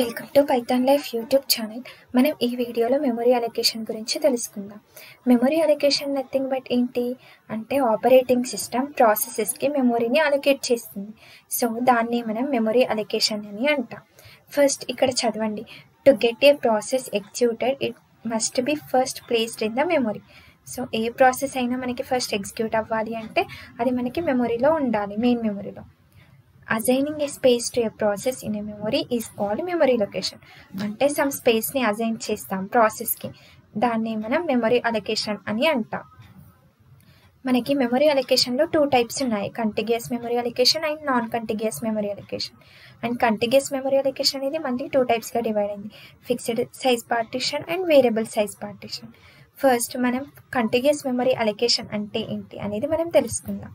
Welcome to Python life YouTube channel మనం ఈ వీడియోలో మెమరీ అలొకేషన్ గురించి తెలుసుకుందాం. మెమరీ అలొకేషన్ నథింగ్ బట్ ఏంటి అంటే ఆపరేటింగ్ సిస్టమ్ ప్రాసెసెస్కి మెమొరీని అలొకేట్ చేస్తుంది. సో దాన్ని మనం మెమరీ అలొకేషన్ అని అంటాం. ఫస్ట్ ఇక్కడ చదవండి. To get a process executed it must be first placed in the memory so a process అయినా మనకి ఫస్ట్ ఎగ్జిక్యూట్ అవ్వాలి అంటే అది మనకి మెమొరీలో ఉండాలి main మెమొరీలో assigning a space to a process in a memory is called memory location అంటే some స్పేస్ని అజైన్ చేస్తాం ప్రాసెస్కి దాన్ని మనం మెమొరీ అలొకేషన్ అని అంటాం. మనకి మెమరీ అలొకేషన్లో టూ టైప్స్ ఉన్నాయి. Contiguous memory allocation and non contiguous memory allocation and contiguous memory allocation అనేది మళ్ళీ టూ టైప్స్గా డివైడ్ అయింది. Fixed size partition and variable size partition first మనం కంటిగ్యూస్ మెమరీ అలొకేషన్ అంటే ఏంటి అనేది మనం తెలుసుకుందాం.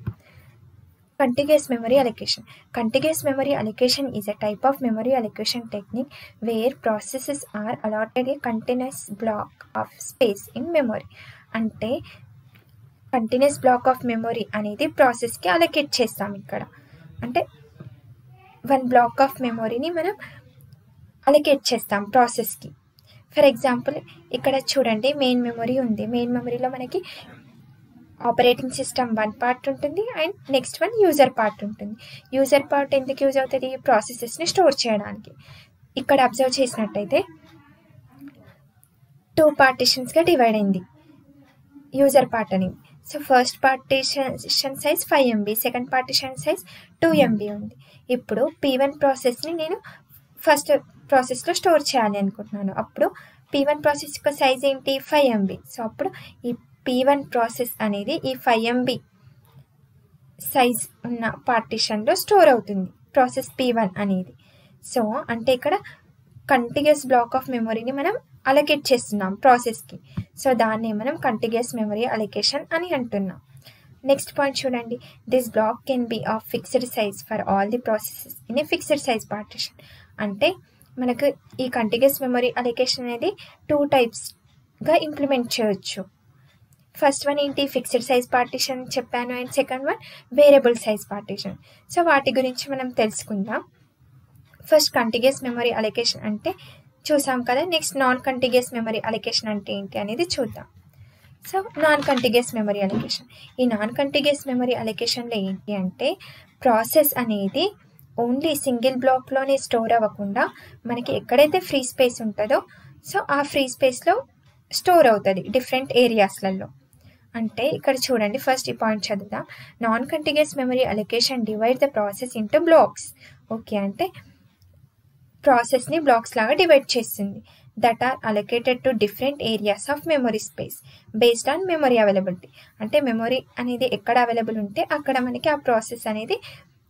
Contiguous memory allocation contiguous memory allocation is a type of memory allocation technique where processes are allotted a continuous block of space in memory అంటే continuous block of memory అనేది ప్రాసెస్కి allocate చేస్తాం ఇక్కడ అంటే వన్ బ్లాక్ ఆఫ్ మెమొరీని మనం allocate చేస్తాం ప్రాసెస్కి for example ఇక్కడ చూడండి మెయిన్ మెమొరీ ఉంది మెయిన్ మెమొరీలో మనకి ఆపరేటింగ్ సిస్టమ్ వన్ పార్ట్ ఉంటుంది and next one user part ఉంటుంది. యూజర్ పార్ట్ ఎందుకు యూజ్ అవుతుంది? ప్రాసెసెస్ని స్టోర్ చేయడానికి. ఇక్కడ అబ్జర్వ్ చేసినట్టయితే టూ పార్టిషన్స్గా డివైడ్ అయింది. యూజర్ పార్ట్ అని. So first partition size five MB second partition size two MB ఉంది. ఇప్పుడు పీ వన్ ప్రాసెస్ని నేను ఫస్ట్ ప్రాసెస్లో స్టోర్ చేయాలి అనుకుంటున్నాను. అప్పుడు పీ వన్ ప్రాసెస్ యొక్క సైజ్ ఏంటి? Five MB. సో అప్పుడు ఈ పీ వన్ ప్రాసెస్ అనేది ఈ ఫైవ్ ఎంబీ సైజ్ ఉన్న పార్టిషన్లో స్టోర్ అవుతుంది. ప్రాసెస్ పీ వన్ అనేది. సో అంటే ఇక్కడ కంటిగ్యూస్ బ్లాక్ ఆఫ్ మెమొరీని మనం అలొకేట్ చేస్తున్నాం ప్రాసెస్కి. సో దాన్ని మనం కంటిగ్యూస్ మెమరీ అలొకేషన్ అని అంటున్నాం. నెక్స్ట్ పాయింట్ చూడండి. This block can be of fixed size for all the processes in a fixed size partition అంటే మనకు ఈ కంటిగ్యూస్ మెమరీ అలొకేషన్ అనేది టూ టైప్స్గా ఇంప్లిమెంట్ చేయొచ్చు. ఫస్ట్ వన్ ఏంటి? ఫిక్స్డ్ సైజ్ పార్టీషన్ చెప్పాను. And second one variable size partition so వాటి గురించి మనం తెలుసుకుందాం. ఫస్ట్ కంటిగ్యూస్ మెమరీ అలొకేషన్ అంటే చూసాం కదా. Next non contiguous memory allocation అంటే ఏంటి అనేది చూద్దాం. So non contiguous memory allocation ఈ నాన్ కంటిగ్యూస్ మెమరీ అలొకేషన్లో ఏంటి అంటే ప్రాసెస్ అనేది ఓన్లీ సింగిల్ బ్లాక్లోనే స్టోర్ అవ్వకుండా మనకి ఎక్కడైతే ఫ్రీ స్పేస్ ఉంటుందో సో ఆ ఫ్రీ స్పేస్లో స్టోర్ అవుతుంది డిఫరెంట్ ఏరియాస్లలో అంటే ఇక్కడ చూడండి ఫస్ట్ ఈ పాయింట్ చదువుదాం. Non contiguous memory allocation divide the process into blocks okay అంటే ప్రాసెస్ని బ్లాక్స్ లాగా డివైడ్ చేస్తుంది. That are allocated to different areas of memory space based on memory availability అంటే మెమరీ అనేది ఎక్కడ అవైలబుల్ ఉంటే అక్కడ మనకి ఆ ప్రాసెస్ అనేది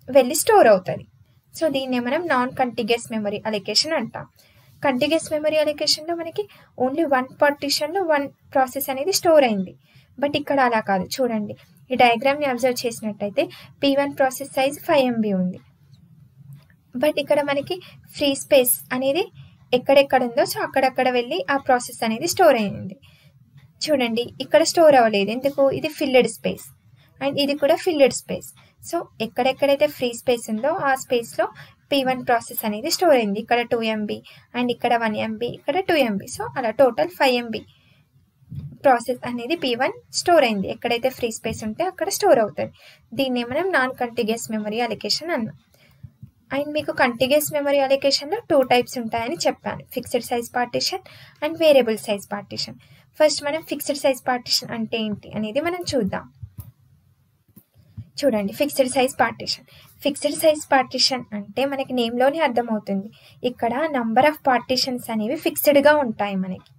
వెళ్ళి స్టోర్ అవుతుంది. సో దీన్నే మనం నాన్ కంటిగ్యూస్ మెమరీ అలొకేషన్ అంటాం కంటిగ్యూస్ మెమరీ అలొకేషన్లో మనకి ఓన్లీ వన్ పార్టీషన్లో వన్ ప్రాసెస్ అనేది స్టోర్ అయింది. బట్ ఇక్కడ అలా కాదు. చూడండి. ఈ డయాగ్రామ్ని అబ్జర్వ్ చేసినట్టయితే P one process size five MB ఉంది. బట్ ఇక్కడ మనకి ఫ్రీ స్పేస్ అనేది ఎక్కడెక్కడ ఉందో సో అక్కడక్కడ వెళ్ళి ఆ ప్రాసెస్ అనేది స్టోర్ అయింది చూడండి. ఇక్కడ స్టోర్ అవ్వలేదు. ఎందుకు? ఇది ఫిల్లెడ్ స్పేస్ అండ్ ఇది కూడా ఫిల్లెడ్ స్పేస్ సో ఎక్కడెక్కడైతే ఫ్రీ స్పేస్ ఉందో ఆ స్పేస్లో పీ వన్ ప్రాసెస్ అనేది స్టోర్ అయింది. ఇక్కడ టూ ఎంబీ అండ్ ఇక్కడ వన్ ఎంబీ ఇక్కడ టూ ఎంబీ సో అలా టోటల్ ఫైవ్ ఎంబీ ప్రాసెస్ అనేది పీ వన్ స్టోర్ అయింది. ఎక్కడైతే ఫ్రీ స్పేస్ ఉంటే అక్కడ స్టోర్ అవుతుంది. దీన్ని మనం నాన్ కంటిగ్యూస్ మెమరీ అలికేషన్ అన్నాం. అండ్ మీకు కంటిగ్యూస్ మెమరీ అలికేషన్లో టూ టైప్స్ ఉంటాయని చెప్పాను. Fixed size partition and variable size partition first మనం ఫిక్స్డ్ సైజ్ పార్టిషన్ అంటే ఏంటి అనేది మనం చూద్దాం. చూడండి. Fixed size partition fixed size partition అంటే మనకి నేమ్లోనే అర్థమవుతుంది. ఇక్కడ నంబర్ ఆఫ్ పార్టిషన్స్ అనేవి ఫిక్స్డ్గా ఉంటాయి మనకి.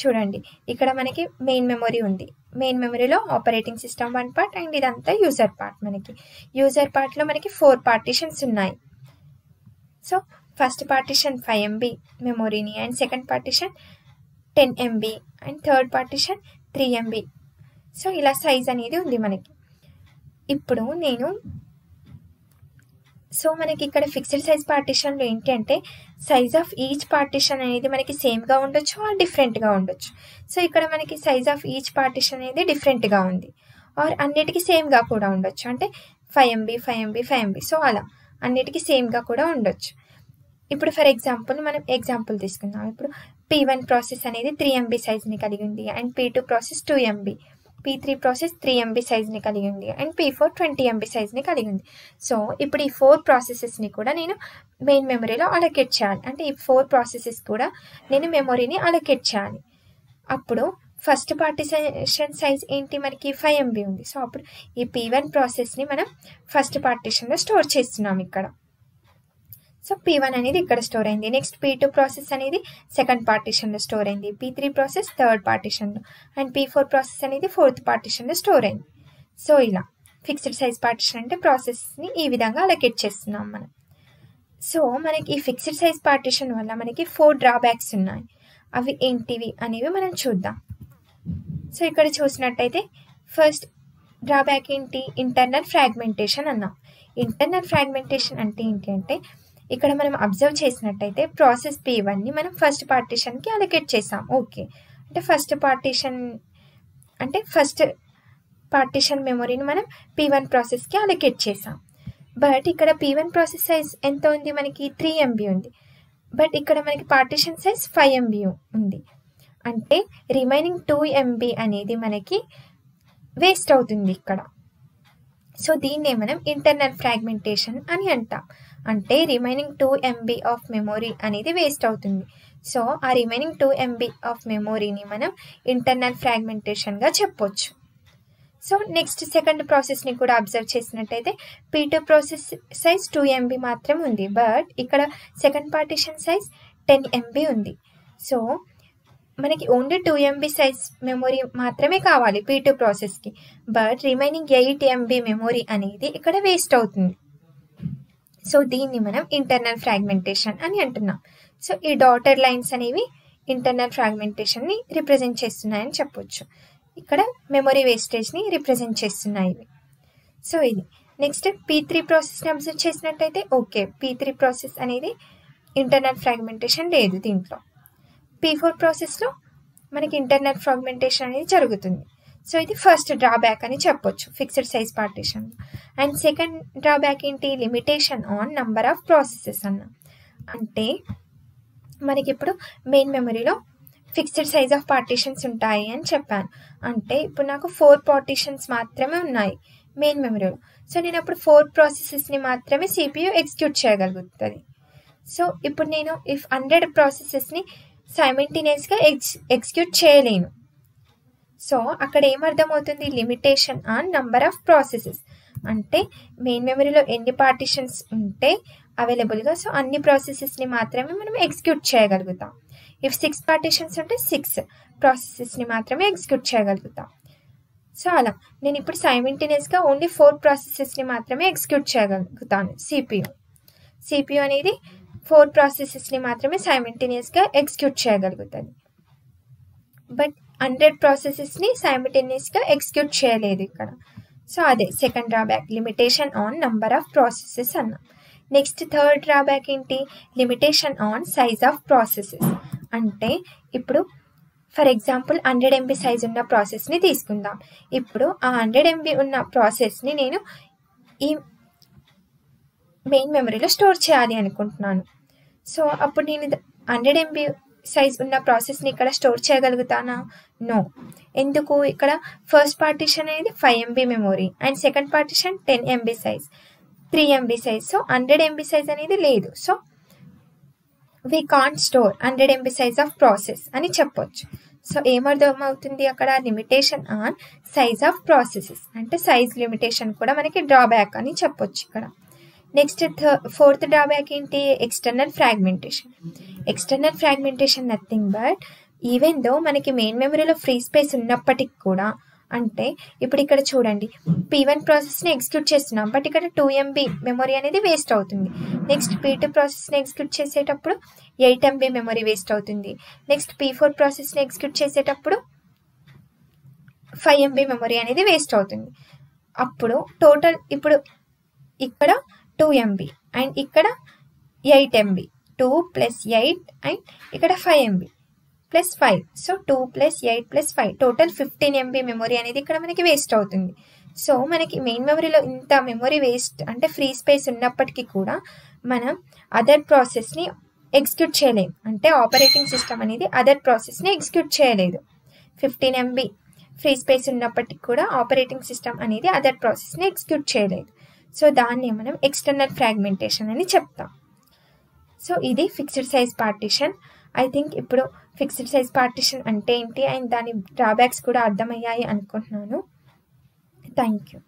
చూడండి. ఇక్కడ మనకి మెయిన్ మెమొరీ ఉంది. Main మెమొరీలో operating system one part and ఇదంతా యూజర్ పార్ట్ మనకి. యూజర్ పార్ట్లో మనకి ఫోర్ పార్టీషన్స్ ఉన్నాయి. So first partition five MB మెమొరీని and second partition ten MB and third partition three MB so ఇలా సైజ్ అనేది ఉంది మనకి. ఇప్పుడు నేను సో మనకి ఇక్కడ ఫిక్స్డ్ సైజ్ పార్టిషన్లో ఏంటి అంటే సైజ్ ఆఫ్ ఈచ్ పార్టిషన్ అనేది మనకి సేమ్గా ఉండొచ్చు ఆర్ డిఫరెంట్గా ఉండొచ్చు. సో ఇక్కడ మనకి సైజ్ ఆఫ్ ఈచ్ పార్టిషన్ అనేది డిఫరెంట్గా ఉంది. ఆర్ అన్నిటికీ సేమ్గా కూడా ఉండొచ్చు. అంటే five MB five MB five MB so అలా అన్నిటికీ సేమ్గా కూడా ఉండొచ్చు. ఇప్పుడు ఫర్ ఎగ్జాంపుల్ మనం ఎగ్జాంపుల్ తీసుకుందాం. ఇప్పుడు పీ వన్ ప్రాసెస్ అనేది త్రీ ఎంబీ సైజ్ని కలిగి ఉంది. And P two process two MB P three process three MB సైజ్ని కలిగి ఉంది. And P four twenty MB సైజ్ని కలిగి ఉంది. సో ఇప్పుడు ఈ ఫోర్ ప్రాసెసెస్ని కూడా నేను మెయిన్ మెమరీలో అలొకేట్ చేయాలి. అంటే ఈ ఫోర్ ప్రాసెసెస్ కూడా నేను మెమొరీని అలొకేట్ చేయాలి. అప్పుడు ఫస్ట్ పార్టిషన్ సైజ్ ఏంటి? మనకి ఫైవ్ ఎంబీ ఉంది. సో అప్పుడు ఈ పీ వన్ ప్రాసెస్ని మనం ఫస్ట్ పార్టిషన్లో స్టోర్ చేస్తున్నాం ఇక్కడ. సో పీ వన్ అనేది ఇక్కడ స్టోర్ అయింది. నెక్స్ట్ పీ టూ ప్రాసెస్ అనేది సెకండ్ పార్టీషన్లో స్టోర్ అయింది. పీ త్రీ ప్రాసెస్ థర్డ్ పార్టీషన్లో అండ్ పీ ఫోర్ ప్రాసెస్ అనేది ఫోర్త్ పార్టిషన్లో స్టోర్ అయింది. సో ఇలా. ఫిక్స్డ్ సైజ్ పార్టిషన్ అంటే ప్రాసెస్ని ఈ విధంగా అలొకేట్ చేస్తున్నాం మనం. సో మనకి ఈ ఫిక్స్డ్ సైజ్ పార్టిషన్ వల్ల మనకి ఫోర్ డ్రాబ్యాక్స్ ఉన్నాయి. అవి ఏంటివి అనేవి మనం చూద్దాం. సో ఇక్కడ చూసినట్టయితే ఫస్ట్ డ్రాబ్యాక్ ఏంటి? ఇంటర్నల్ ఫ్రాగ్మెంటేషన్ అన్నాం. ఇంటర్నల్ ఫ్రాగ్మెంటేషన్ అంటే ఏంటి అంటే ఇక్కడ మనం అబ్జర్వ్ చేసినట్టయితే ప్రాసెస్ పి వన్ని మనం ఫస్ట్ పార్టిషన్కి అలొకేట్ చేసాం. ఓకే అంటే ఫస్ట్ పార్టీషన్ అంటే ఫస్ట్ పార్టీషన్ మెమొరీని మనం పీ వన్ ప్రాసెస్కి అలొకేట్ చేసాం. బట్ ఇక్కడ పీ వన్ ప్రాసెస్ సైజ్ ఎంత ఉంది మనకి? త్రీ ఎంబీ ఉంది. బట్ ఇక్కడ మనకి పార్టిషన్ సైజ్ ఫైవ్ ఎంబీ ఉంది. అంటే రిమైనింగ్ టూ ఎంబీ అనేది మనకి వేస్ట్ అవుతుంది ఇక్కడ. సో దీన్నే మనం ఇంటర్నల్ ఫ్రాగ్మెంటేషన్ అని అంటాం. అంటే remaining two MB of memory అనేది వేస్ట్ అవుతుంది. సో ఆ రిమైనింగ్ టూ ఎంబీ ఆఫ్ మెమొరీని మనం ఇంటర్నల్ ఫ్రాగ్మెంటేషన్గా చెప్పొచ్చు. సో నెక్స్ట్ సెకండ్ ప్రాసెస్ని కూడా అబ్జర్వ్ చేసినట్టయితే P two process size two MB మాత్రం ఉంది. బట్ ఇక్కడ second partition size ten MB ఉంది. సో మనకి only two MB size memory మాత్రమే కావాలి P two ప్రాసెస్కి but remaining eight MB memory అనేది ఇక్కడ వేస్ట్ అవుతుంది. సో దీన్ని మనం ఇంటర్నల్ ఫ్రాగ్మెంటేషన్ అని అంటున్నాం. సో ఈ డాటర్ లైన్స్ అనేవి ఇంటర్నల్ ఫ్రాగ్మెంటేషన్ని రిప్రజెంట్ చేస్తున్నాయని చెప్పొచ్చు. ఇక్కడ మెమొరీ వేస్టేజ్ని రిప్రజెంట్ చేస్తున్నాయి ఇవి. సో ఇది. నెక్స్ట్ పీ త్రీ ప్రాసెస్ని అబ్జర్వ్ చేసినట్టయితే ఓకే పీ త్రీ ప్రాసెస్ అనేది ఇంటర్నల్ ఫ్రాగ్మెంటేషన్ లేదు దీంట్లో. పీ ఫోర్ ప్రాసెస్లో మనకి ఇంటర్నల్ ఫ్రాగ్మెంటేషన్ అనేది జరుగుతుంది. సో ఇది ఫస్ట్ డ్రాబ్యాక్ అని చెప్పొచ్చు fixed size partition and second drawback ఏంటి? Limitation on number of processes అన్న. అంటే మనకి ఇప్పుడు మెయిన్ మెమరీలో ఫిక్స్డ్ సైజ్ ఆఫ్ పార్టీషన్స్ ఉంటాయి అని చెప్పాను. అంటే ఇప్పుడు నాకు ఫోర్ పార్టీషన్స్ మాత్రమే ఉన్నాయి మెయిన్ మెమరీలో సో నేను అప్పుడు ఫోర్ ప్రాసెసెస్ని మాత్రమే సిపియు ఎగ్జిక్యూట్ చేయగలుగుతుంది. సో ఇప్పుడు నేను ఇఫ్ హండ్రెడ్ ప్రాసెసెస్ని సైమెంటేనియస్గా ఎగ్జ్ ఎగ్జిక్యూట్ చేయలేను. సో అక్కడ ఏమర్థమవుతుంది? Limitation on number of processes అంటే మెయిన్ మెమరీలో ఎన్ని పార్టిషన్స్ ఉంటే అవైలబుల్గా సో అన్ని ప్రాసెసెస్ని మాత్రమే మనం ఎగ్జిక్యూట్ చేయగలుగుతాం. ఇఫ్ సిక్స్ పార్టిషన్స్ ఉంటే సిక్స్ ప్రాసెసెస్ని మాత్రమే ఎగ్జిక్యూట్ చేయగలుగుతాం. సో అలా. నేను ఇప్పుడు సైమెంటేనియస్గా ఓన్లీ ఫోర్ ప్రాసెసెస్ని మాత్రమే ఎగ్జిక్యూట్ చేయగలుగుతాను. సిపియు సిపియు అనేది ఫోర్ ప్రాసెసెస్ని మాత్రమే సైమెంటేనియస్గా ఎగ్జిక్యూట్ చేయగలుగుతుంది. బట్ హండ్రెడ్ ప్రాసెసెస్ని సైమిటేనియస్గా ఎగ్జిక్యూట్ చేయలేదు ఇక్కడ. సో అదే second drawback limitation on number of processes అన్నాం. నెక్స్ట్ థర్డ్ డ్రాబ్యాక్ ఏంటి? Limitation on size of processes. అంటే ఇప్పుడు for example hundred MB size ఉన్న ప్రాసెస్ని తీసుకుందాం. ఇప్పుడు ఆ హండ్రెడ్ ఎంబీ ఉన్న ప్రాసెస్ని నేను ఈ మెయిన్ మెమరీలో స్టోర్ చేయాలి అనుకుంటున్నాను. సో అప్పుడు నేను హండ్రెడ్ ఎంబీ సైజ్ ఉన్న ప్రాసెస్ని ఇక్కడ స్టోర్ చేయగలుగుతానా? నో ఎందుకు? ఇక్కడ ఫస్ట్ పార్టిషన్ అనేది five MB memory and second partition ten MB size three MB size so hundred MB size అనేది లేదు. So we can't store hundred MB size of process అని చెప్పొచ్చు. సో ఏమర్థం అవుతుంది అక్కడ? Limitation on size of processes అంటే size limitation కూడా మనకి డ్రాబ్యాక్ అని చెప్పొచ్చు ఇక్కడ. నెక్స్ట్ ఫోర్త్ డ్రాబ్యాక్ ఏంటి? External fragmentation external fragmentation nothing but even though మనకి మెయిన్ మెమరీలో ఫ్రీ స్పేస్ ఉన్నప్పటికి కూడా అంటే ఇప్పుడు ఇక్కడ చూడండి పీ వన్ ప్రాసెస్ని ఎగ్జిక్యూట్ చేస్తున్నాం బట్ ఇక్కడ టూ ఎంబీ మెమొరీ అనేది వేస్ట్ అవుతుంది. నెక్స్ట్ పీ టూ ప్రాసెస్ని ఎగ్జిక్యూట్ చేసేటప్పుడు ఎయిట్ ఎంబీ మెమొరీ వేస్ట్ అవుతుంది. నెక్స్ట్ పీ ఫోర్ ప్రాసెస్ని ఎగ్జిక్యూట్ చేసేటప్పుడు ఫైవ్ ఎంబీ మెమొరీ అనేది వేస్ట్ అవుతుంది. అప్పుడు టోటల్ ఇప్పుడు ఇక్కడ టూ ఎంబీ అండ్ ఇక్కడ eight MB two plus eight and ఇక్కడ five MB. Plus five. So two plus eight plus five. Total fifteen MB memory అనేది ఇక్కడ మనకి వేస్ట్ అవుతుంది. సో మనకి మెయిన్ మెమరీలో ఇంత మెమొరీ వేస్ట్ అంటే ఫ్రీ స్పేస్ ఉన్నప్పటికీ కూడా మనం అదర్ ప్రాసెస్ని ఎగ్జిక్యూట్ చేయలేం. అంటే ఆపరేటింగ్ సిస్టమ్ అనేది అదర్ ప్రాసెస్ని ఎగ్జిక్యూట్ చేయలేదు. ఫిఫ్టీన్ ఎంబీ ఫ్రీ స్పేస్ ఉన్నప్పటికీ కూడా ఆపరేటింగ్ సిస్టమ్ అనేది అదర్ ప్రాసెస్ని ఎగ్జిక్యూట్ చేయలేదు. సో దాన్ని మనం ఎక్స్టర్నల్ ఫ్రాగ్మెంటేషన్ అని చెప్తాం. సో ఇది fixed size partition I think ఇప్పుడు ఫిక్స్డ్ సైజ్ పార్టిషన్ అంటే ఏంటి? అండ్ దాని డ్రాబ్యాక్స్ కూడా అర్థమయ్యాయి అనుకుంటున్నాను. Thank you